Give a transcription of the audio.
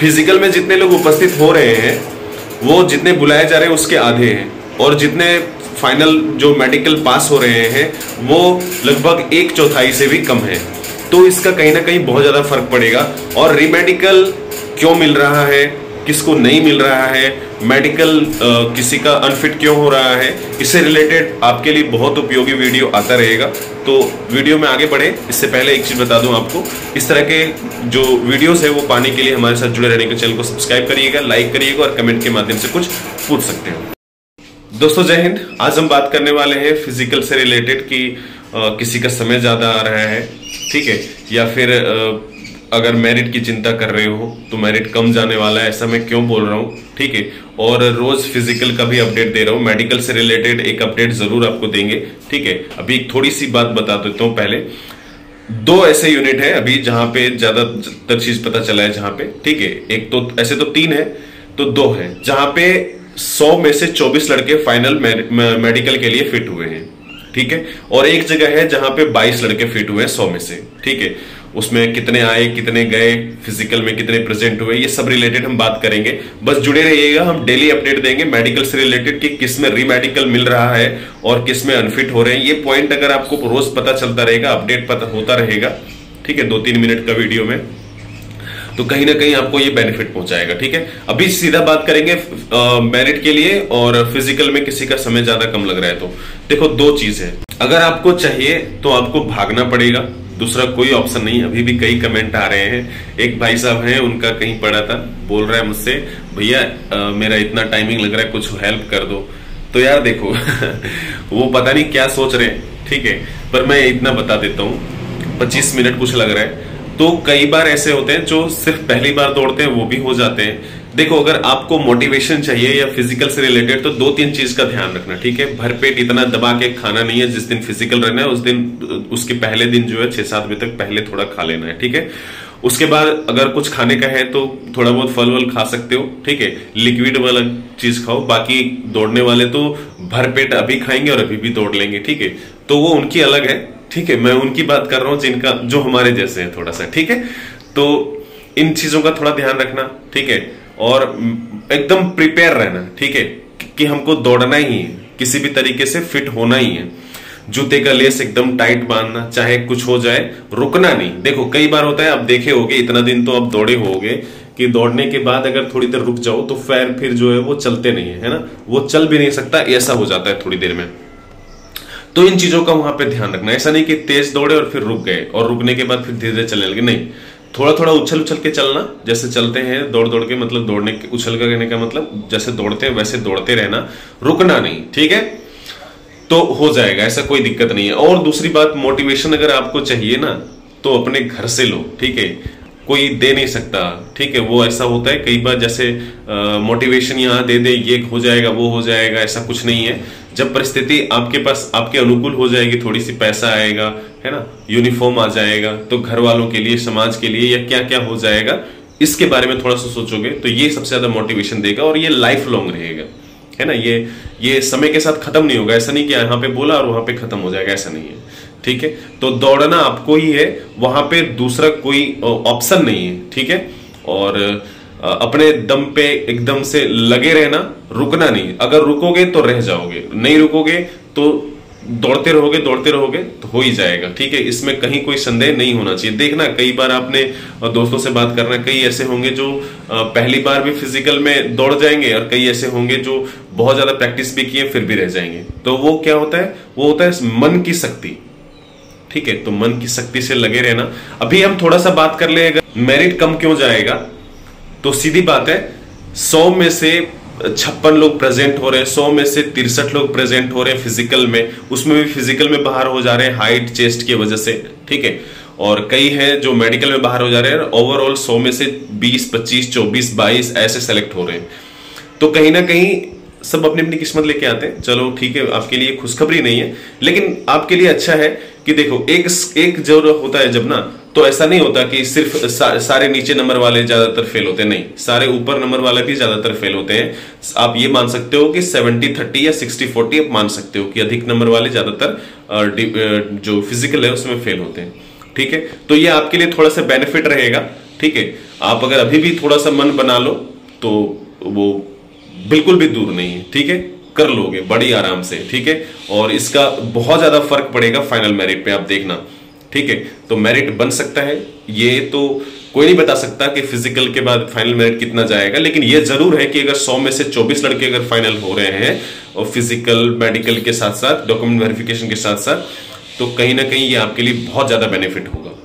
Physical में जितने लोग उपस्थित हो रहे हैं, वो जितने बुलाए जा रहे हैं, उसके आधे हैं। और जितने फाइनल जो मेडिकल पास हो रहे हैं, वो लगभग एक चौथाई से भी कम है। तो इसका कहीं ना कहीं बहुत ज़्यादा फ़र्क पड़ेगा। और रीमेडिकल क्यों मिल रहा है? किसको नहीं मिल रहा है मेडिकल किसी का अनफिट क्यों हो रहा है इससे रिलेटेड आपके लिए बहुत उपयोगी वीडियो आता रहेगा। तो वीडियो में आगे बढ़े इससे पहले एक चीज़ बता दूँ आपको इस तरह के जो वीडियोस है वो पाने के लिए हमारे साथ जुड़े रहने के चैनल को सब्सक्राइब करिएगा लाइक करिएगा और कमेंट के माध्यम से कुछ पूछ सकते हो। दोस्तों जय हिंद। आज हम बात करने वाले हैं फ़िज़िकल से रिलेटेड कि किसी का समय ज़्यादा आ रहा है ठीक है? या फिर आ, अगर मेरिट की चिंता कर रहे हो तो मेरिट कम जाने वाला है, ऐसा मैं क्यों बोल रहा हूँ? ठीक है? और रोज फ़िज़िकल का भी अपडेट दे रहा हूँ मेडिकल से रिलेटेड एक अपडेट ज़रूर आपको देंगे, ठीक है? अभी एक थोड़ी सी बात बता देता हूँ पहले। दो ऐसे यूनिट है अभी जहाँ पे ज़्यादातर चीज़ पता चला है जहाँ पे, ठीक है? एक तो ऐसे तो तीन है तो दो है, जहाँ पे सौ में से चौबीस लड़के फाइनल मेडिकल के लिए फिट हुए हैं। ठीक है? और एक जगह है जहाँ पे बाईस लड़के फिट हुए हैं, सौ में से, ठीक है? उसमें कितने आए, कितने गए फ़िज़िकल में कितने प्रेजेंट हुए, ये सब रिलेटेड हम बात करेंगे। बस जुड़े रहिएगा, हम डेली अपडेट देंगे मेडिकल से रिलेटेड कि किसमें रीमेडिकल मिल रहा है और किसमें अनफिट हो रहे हैं। ये पॉइंट अगर आपको रोज पता चलता रहेगा अपडेट पता होता रहेगा, ठीक है? दो तीन मिनट का वीडियो में। तो कहीं ना कहीं आपको ये बेनिफिट पहुंचाएगा, ठीक है? अभी सीधा बात करेंगे मेरिट के लिए और फ़िज़िकल में किसी का समय ज़्यादा कम लग रहा है तो। देखो, दो चीज़ है। अगर आपको चाहिए तो आपको भागना पड़ेगा। दूसरा कोई ऑप्शन नहीं, अभी भी कई कमेंट आ रहे हैं। एक भाई साहब हैं, उनका कहीं पड़ा था, बोल रहा है मुझसे, भैया मेरा इतना टाइमिंग लग रहा है, कुछ हेल्प कर दो। तो यार देखो, वो पता नहीं क्या सोच रहे हैं, ठीक है? पर मैं इतना बता देता हूँ, पच्चीस मिनट कुछ लग रहा है। तो कई बार ऐसे होते हैं जो सिर्फ़ पहली बार दौड़ते हैं, वो भी हो जाते हैं। देखो, अगर आपको मोटिवेशन चाहिए या फ़िज़िकल से रिलेटेड तो दो तीन चीज़ का ध्यान रखना, ठीक है? भरपेट इतना दबा के खाना नहीं है, जिस दिन फ़िज़िकल रहना है, उस दिन, उसके पहले दिन जो है, छह सात बजे तक पहले थोड़ा खा लेना है, ठीक है? उसके बाद अगर कुछ खाने का है तो थोड़ा बहुत फल वल खा सकते हो, ठीक है? लिक्विड वाला चीज़ खाओ, बाकी दौड़ने वाले तो भरपेट अभी खाएँगे और अभी भी दौड़ लेंगे, ठीक है? तो वो उनकी अलग है। ठीक है, मैं उनकी बात कर रहा हूँ, जिनका, जो हमारे जैसे है थोड़ा सा, ठीक है? तो इन चीज़ों का थोड़ा ध्यान रखना, ठीक है? और एकदम प्रिपेयर रहना, ठीक है? कि हमको दौड़ना ही है, किसी भी तरीके से फिट होना ही है। जूते का लेस एकदम टाइट बांधना, चाहे कुछ हो जाए, रुकना नहीं। देखो, कई बार होता है, आप देखे होगे, इतना दिन तो आप दौड़े होगे, कि दौड़ने के बाद अगर थोड़ी देर रुक जाओ तो पैर फिर जो है, वो चलते नहीं है है ना? वो चल भी नहीं सकता, ऐसा हो जाता है थोड़ी देर में। तो इन चीज़ों का वहाँ पे ध्यान रखना ऐसा नहीं कि तेज दौड़े और फिर रुक गए, और रुकने के बाद फिर धीरे धीरे चलने लगे। नहीं थोड़ा थोड़ा उछल उछल के चलना, जैसे चलते हैं दौड़ दौड़ के मतलब दौड़ने के, उछल करने का मतलब जैसे दौड़ते हैं वैसे दौड़ते रहना, रुकना नहीं, ठीक है? तो हो जाएगा, ऐसा कोई दिक्कत नहीं है। और दूसरी बात मोटिवेशन अगर आपको चाहिए ना तो अपने घर से लो, ठीक है? कोई दे नहीं सकता, ठीक है? वो ऐसा होता है, कई बार जैसे मोटिवेशन यहाँ दे दे, ये हो जाएगा, वो हो जाएगा, ऐसा कुछ नहीं है। जब परिस्थिति आपके पास, आपके अनुकूल हो जाएगी थोड़ी सी पैसा आएगा, है ना? यूनिफॉर्म आ जाएगा तो घर वालों के लिए, समाज के लिए या क्या क्या हो जाएगा, इसके बारे में थोड़ा सा सोचोगे तो ये सबसे ज़्यादा मोटिवेशन देगा और ये लाइफ लॉन्ग रहेगा, है ना? ये ये समय के साथ खत्म नहीं होगा, ऐसा नहीं कि यहाँ पे बोला और वहाँ पे खत्म हो जाएगा, ऐसा नहीं है, ठीक है? तो दौड़ना आपको ही है, वहाँ पे दूसरा कोई ऑप्शन नहीं है, ठीक है? और अपने दम पे एकदम से लगे रहना, रुकना नहीं। अगर रुकोगे तो रह जाओगे। नहीं रुकोगे तो दौड़ते रहोगे दौड़ते रहोगे तो हो ही जाएगा। ठीक है, इसमें कहीं कोई संदेह नहीं होना चाहिए। देखना, कई बार आपने दोस्तों से बात करना, कई ऐसे होंगे जो पहली बार भी फ़िज़िकल में दौड़ जाएँगे और कई ऐसे होंगे जो बहुत ज़्यादा प्रैक्टिस भी किए, फिर भी रह जाएँगे। तो वो क्या होता है? वो होता है मन की शक्ति। ठीक है तो मन की शक्ति से लगे रहना। अभी हम थोड़ा सा बात कर लेगा मेरिट कम क्यों जाएगा? तो सीधी बात है, सौ में से छप्पन लोग प्रेजेंट हो रहे हैं, सौ में से तिरसठ लोग प्रेजेंट हो रहे हैं फ़िज़िकल में, उसमें भी फ़िज़िकल में बाहर हो जा रहे हैं हाइट, चेस्ट की वजह से, ठीक है? और कई हैं जो मेडिकल में बाहर हो जा रहे हैं, ओवरऑल सौ में से बीस, पच्चीस, चौबीस, बाईस ऐसे सेलेक्ट हो रहे हैं। तो कहीं ना कहीं सब अपनी अपनी किस्मत लेके आते हैं। चलो, ठीक है, आपके लिए खुशखबरी नहीं है, लेकिन आपके लिए अच्छा है कि देखो, एक एक जो होता है जब ना तो ऐसा नहीं होता कि सिर्फ़ सा, सारे नीचे नंबर वाले ज़्यादातर फेल होते नहीं। सारे ऊपर नंबर वाले भी ज़्यादातर फेल होते हैं। आप ये मान सकते हो कि 70 30 या 60 40 आप मान सकते हो कि अधिक नंबर वाले ज़्यादातर जो फ़िज़िकल है उसमें फेल होते हैं। ठीक है? तो ये आपके लिए थोड़ा सा बेनिफिट रहेगा। ठीक है? आप अगर अभी भी थोड़ा सा मन बना लो तो वो बिल्कुल भी दूर नहीं है। ठीक है? कर लोगे बड़ी आराम से। ठीक है? और इसका बहुत ज़्यादा फ़र्क पड़ेगा फाइनल मेरिट पे आप देखना। ठीक है तो मेरिट बन सकता है। ये तो कोई नहीं बता सकता कि फ़िज़िकल के बाद फाइनल मेरिट कितना जाएगा, लेकिन यह ज़रूर है कि अगर 100 में से 24 लड़के अगर फाइनल हो रहे हैं, और फ़िज़िकल मेडिकल के साथ साथ डॉक्यूमेंट वेरिफिकेशन के साथ साथ तो कहीं ना कहीं ये आपके लिए बहुत ज़्यादा बेनिफिट होगा।